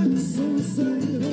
So I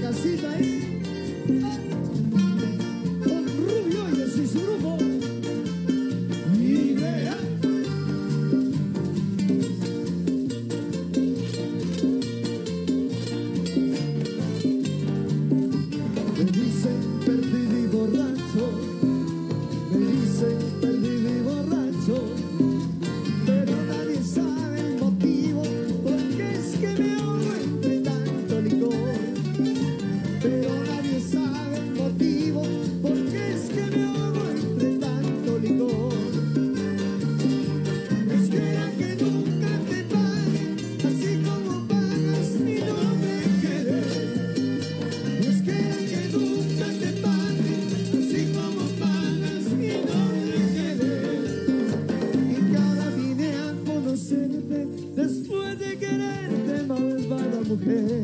casita, ¿eh? Con Rubio y su grupo. Mire. Me dice perdido y borracho. mujer.